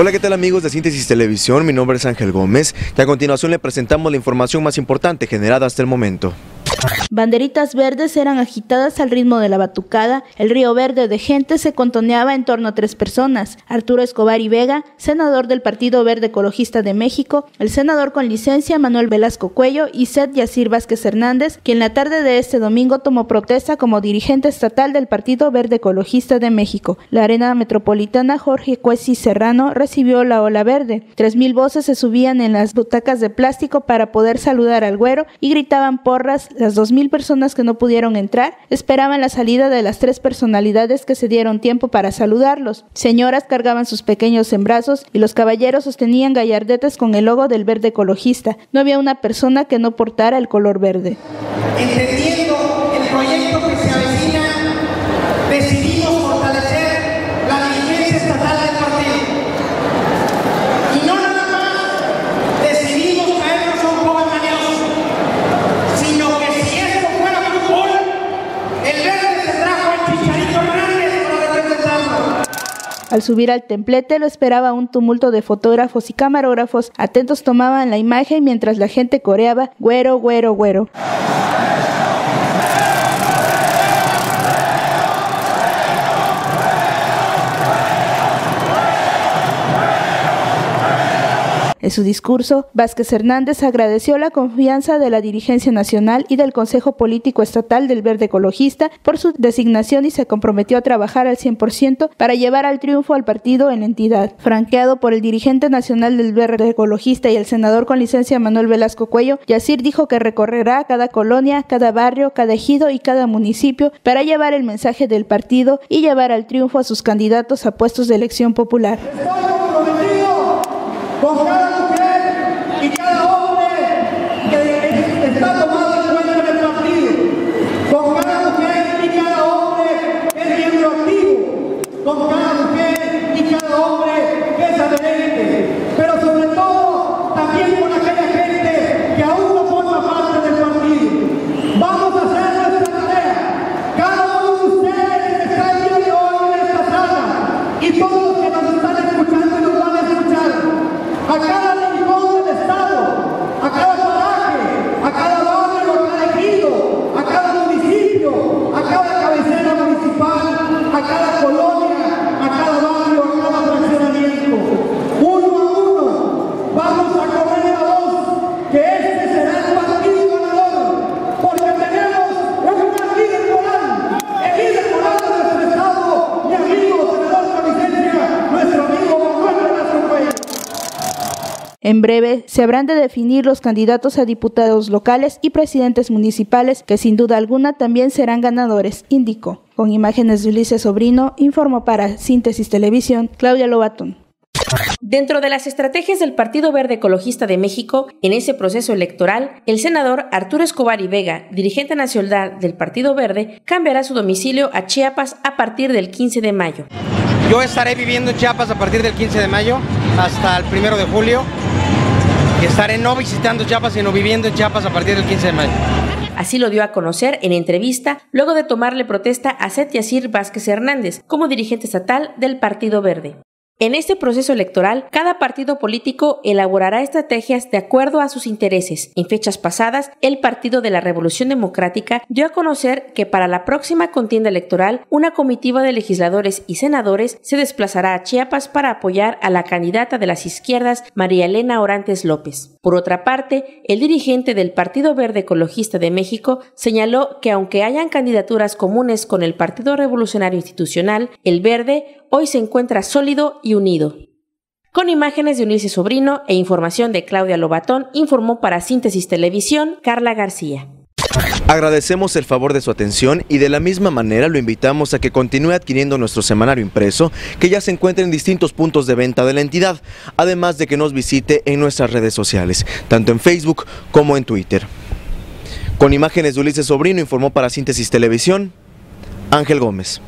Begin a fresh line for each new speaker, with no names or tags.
Hola, ¿qué tal amigos de Síntesis Televisión? Mi nombre es Ángel Gómez y a continuación le presentamos la información más importante generada hasta el momento.
Banderitas verdes eran agitadas al ritmo de la batucada, el río verde de gente se contoneaba en torno a tres personas, Arturo Escobar y Vega, senador del Partido Verde Ecologista de México, el senador con licencia Manuel Velasco Cuello y Seth Yacir Vázquez Hernández, quien la tarde de este domingo tomó protesta como dirigente estatal del Partido Verde Ecologista de México. La arena metropolitana Jorge Cuesi Serrano recibió la ola verde. Tres mil voces se subían en las butacas de plástico para poder saludar al güero y gritaban porras dos mil personas que no pudieron entrar esperaban la salida de las tres personalidades que se dieron tiempo para saludarlos. Señoras cargaban sus pequeños en brazos y los caballeros sostenían gallardetes con el logo del verde ecologista. No había una persona que no portara el color verde.
Entendiendo el proyecto que se avecina, Al
subir al templete lo esperaba un tumulto de fotógrafos y camarógrafos. Atentos tomaban la imagen mientras la gente coreaba güero, güero, güero. En su discurso, Vázquez Hernández agradeció la confianza de la dirigencia nacional y del Consejo Político Estatal del Verde Ecologista por su designación y se comprometió a trabajar al 100% para llevar al triunfo al partido en la entidad. Franqueado por el dirigente nacional del Verde Ecologista y el senador con licencia Manuel Velasco Cuello, Yacir dijo que recorrerá cada colonia, cada barrio, cada ejido y cada municipio para llevar el mensaje del partido y llevar al triunfo a sus candidatos a puestos de elección popular.
Con cada mujer y cada hombre a cada rincón del Estado, a cada paraje, a cada barrio, a cada ejido, a cada municipio, a cada cabecera municipal, a cada colonia, a cada barrio, a cada fraccionamiento. Uno a uno vamos a correr la voz que este será el partido ganador, porque tenemos un gran líder moral, el líder moral de nuestro Estado, mi amigo, senador con licencia, nuestro amigo Manuel Velasco Cuello.
En breve se habrán de definir los candidatos a diputados locales y presidentes municipales, que sin duda alguna también serán ganadores, indicó. Con imágenes de Ulises Sobrino, informó para Síntesis Televisión Claudia Lobatón.
Dentro de las estrategias del Partido Verde Ecologista de México, en ese proceso electoral, el senador Arturo Escobar y Vega, dirigente nacional del Partido Verde, cambiará su domicilio a Chiapas a partir del 15 de mayo.
Yo estaré viviendo en Chiapas a partir del 15 de mayo hasta el 1 de julio y estaré no visitando Chiapas, sino viviendo en Chiapas a partir del 15 de mayo.
Así lo dio a conocer en entrevista luego de tomarle protesta a Seth Yacir Vázquez Hernández como dirigente estatal del Partido Verde. En este proceso electoral, cada partido político elaborará estrategias de acuerdo a sus intereses. En fechas pasadas, el Partido de la Revolución Democrática dio a conocer que para la próxima contienda electoral, una comitiva de legisladores y senadores se desplazará a Chiapas para apoyar a la candidata de las izquierdas, María Elena Orantes López. Por otra parte, el dirigente del Partido Verde Ecologista de México señaló que aunque hayan candidaturas comunes con el Partido Revolucionario Institucional, el Verde hoy se encuentra sólido y unido. Con imágenes de Ulises Sobrino e información de Claudia Lobatón, informó para Síntesis Televisión Carla García.
Agradecemos el favor de su atención y de la misma manera lo invitamos a que continúe adquiriendo nuestro semanario impreso que ya se encuentra en distintos puntos de venta de la entidad, además de que nos visite en nuestras redes sociales, tanto en Facebook como en Twitter. Con imágenes de Ulises Sobrino informó para Síntesis Televisión Ángel Gómez.